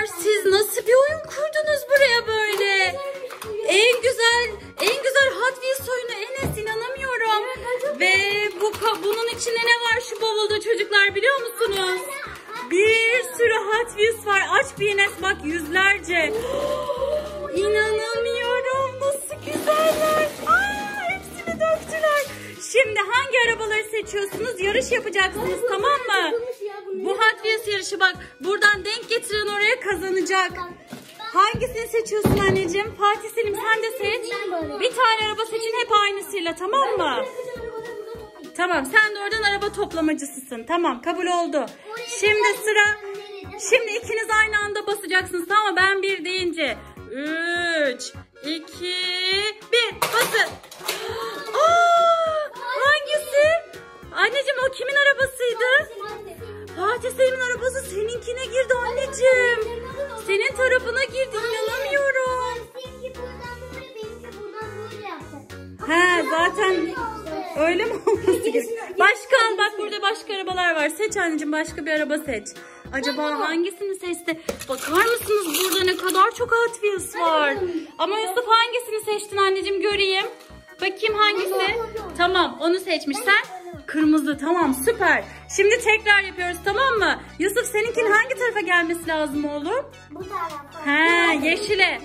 Çocuklar siz nasıl bir oyun kurdunuz buraya böyle? En güzel, en güzel Hot Wheels oyunu Enes inanamıyorum. Ve bu bunun içinde ne var şu bavulda çocuklar biliyor musunuz? Bir sürü Hot Wheels var. Aç bir Enes bak yüzlerce. İnanamıyorum. Nasıl güzeller. Aa, hepsini döktüler. Şimdi hangi arabaları seçiyorsunuz? Yarış yapacaksınız tamam mı? Bu Hot Wheels yarışı bak. Buradan denk getiren oraya kazanacak. Hangisini seçiyorsun anneciğim? Fatih Selim sen de seç. Bir tane araba seçin hep aynısıyla tamam mı? Tamam sen de oradan araba toplamacısısın. Tamam kabul oldu. Şimdi sıra Şimdi ikiniz aynı anda basacaksınız tamam mı? Ben bir deyince. 3, 2, 1 basın. Aa, hangisi? Anneciğim o kimin arabasıydı? Zaten öyle mi olması gerekiyor? Başka al bak burada başka arabalar var. Seç anneciğim başka bir araba seç. Acaba hangisini seçti? Bakar mısınız burada ne kadar çok Hot Wheels var. Ama Yusuf hangisini seçtin anneciğim göreyim. Bakayım hangisi? Tamam onu seçmiş sen. Kırmızı tamam süper. Şimdi tekrar yapıyoruz tamam mı? Yusuf seninkinin hangi tarafa gelmesi lazım oğlum? Bu tarafa. He yeşile.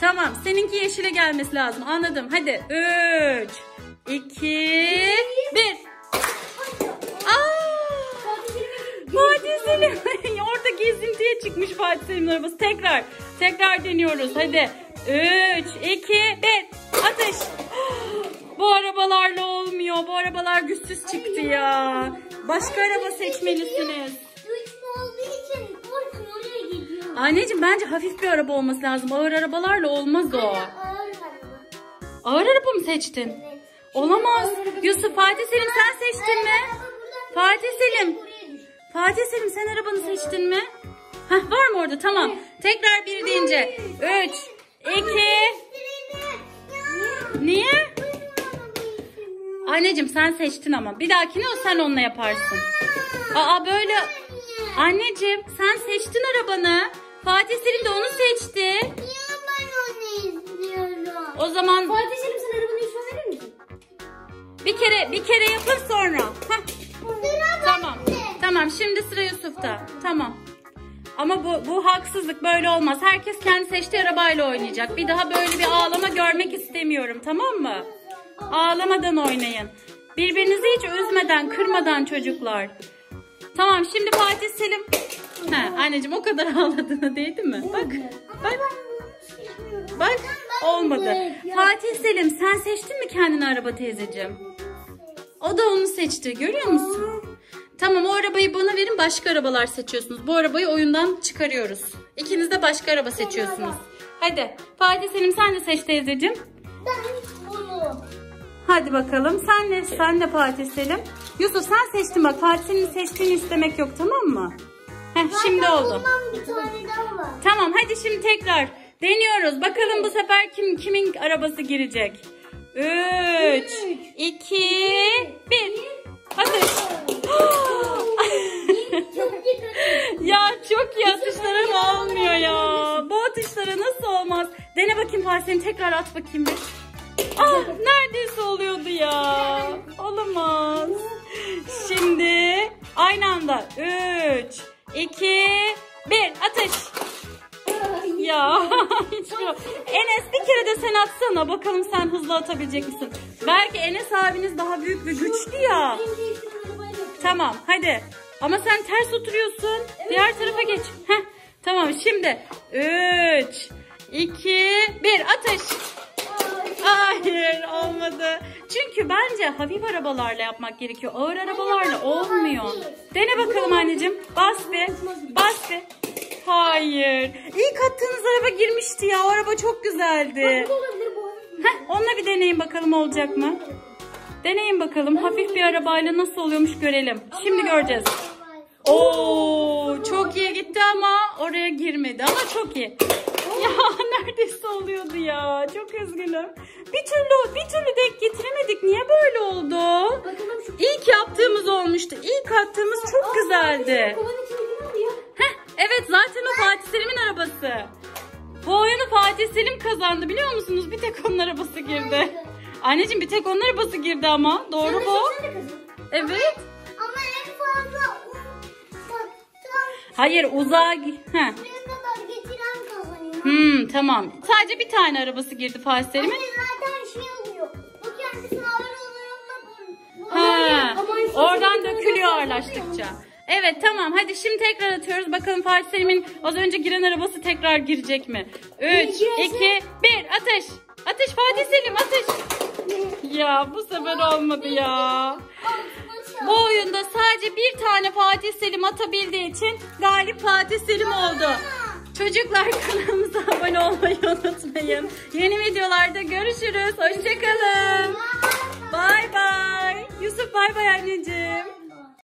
Tamam seninki yeşile gelmesi lazım anladım. Hadi 3, 2, 1. Fatih Selim. Orada gezintiye çıkmış Fatih Selim'in arabası. Tekrar. Tekrar deniyoruz. Hadi. 3, 2, 1. Ateş. Bu arabalarla olmuyor. Bu arabalar güçsüz çıktı ya. Başka araba seçmelisiniz. Anneciğim bence hafif bir araba olması lazım. Ağır arabalarla olmaz o. Ağır araba. Ağır araba mı seçtin? Evet. Olamaz. Yusuf Fatih Selim sen seçtin mi? Fatih Selim. Fatih Selim sen arabanı seçtin mi? Hah var mı orada? Tamam. Tekrar bir deyince. 3, 2, niye? Anneciğim sen seçtin ama. Bir dahakine o sen onunla yaparsın. Aa böyle. Anneciğim sen seçtin arabanı. Fatih Selim de onu seçti. Niye ben onu izliyorum? O zaman Fatih Selim sen arabanı Yusuf'a verir misin? bir kere bir kere yapın sonra. Hah. Sıra Tamam. Tamam şimdi sıra Yusuf'ta. Tamam. Ama bu, bu haksızlık böyle olmaz. Herkes kendi seçtiği arabayla oynayacak. Bir daha böyle bir ağlama görmek istemiyorum tamam mı? Ağlamadan oynayın. Birbirinizi hiç üzmeden, kırmadan çocuklar. Tamam şimdi Fatih Selim. Ha, anneciğim o kadar ağladığına değdi mi? Bak. Bak. Bak. Olmadı. Fatih Selim sen seçtin mi kendine araba teyzeciğim? O da onu seçti. Görüyor musun? Tamam o arabayı bana verin başka arabalar seçiyorsunuz. Bu arabayı oyundan çıkarıyoruz. İkiniz de başka araba seçiyorsunuz. Hadi Fatih Selim sen de seç teyzeciğim. Ben bunu. Hadi bakalım sen de sen de Fatih Selim. Yusuf sen seçtin bak Fatih Selim'in seçtiğini istemek yok tamam mı? Heh, şimdi oldu. Bundan bir tane daha var. Tamam hadi şimdi tekrar deniyoruz. Bakalım bu sefer kim kimin arabası girecek. 3 2 1 Atış. Çok dikkat et. ya çok iyi atışlarım olmuyor ya. Bu atışlara nasıl olmaz? Dene bakayım Fatih Selim tekrar at bakayım bir. Ah neredeyse oluyordu ya. Olamaz. Şimdi aynı anda 3 2 1 atış. Ya. Enes bir kere de sen atsana. Bakalım sen hızlı atabilecek misin? Belki Enes abiniz daha büyük ve güçlü ya. Tamam hadi. Ama sen ters oturuyorsun. Diğer tarafa geç. Heh. Tamam şimdi 3 2 1 atış. Hayır olmadı. Çünkü bence hafif arabalarla yapmak gerekiyor. Ağır arabalarla olmuyor. Dene bakalım anneciğim. Bas bir. Bas bir. Hayır. İlk attığınız araba girmişti ya. O araba çok güzeldi. Heh, onunla bir deneyin bakalım olacak mı? Deneyin bakalım. Hafif bir arabayla nasıl oluyormuş görelim. Şimdi göreceğiz. Oo, çok iyi gitti ama oraya girmedi ama çok iyi. Ya neredeyse oluyordu ya. Çok üzgünüm. Bir türlü bir türlü denk getiremedik. Niye böyle oldu? Bakalım şu İlk yaptığımız olmuştu. İlk attığımız çok güzeldi. kovanın içinde ne oluyor? Heh, evet zaten o Fatih Selim'in arabası. Bu oyunu Fatih Selim kazandı biliyor musunuz? Bir tek onun arabası girdi. Anneciğim bir tek onun arabası girdi ama. Doğru de bu. Evet. Ama en fazla Hayır uzağa... Heh. Hmm, tamam. Sadece bir tane arabası girdi Fatih Selim'in. Anne zaten şey oluyor. Bu kendisine ağır bu- Ha, oradan bir tane dökülüyor daha ağırlaştıkça. Evet tamam hadi şimdi tekrar atıyoruz. Bakalım Fatih Selim'in az önce giren arabası tekrar girecek mi? 3, girerse- 2, 1 ateş. Ateş Fatih Selim ateş. Ya bu sefer olmadı ya. Bu oyunda sadece bir tane Fatih Selim atabildiği için galip Fatih Selim oldu. Çocuklar kanalımıza abone olmayı unutmayın. Yeni videolarda görüşürüz. Hoşçakalın. Bay bay. Yusuf bay bay anneciğim.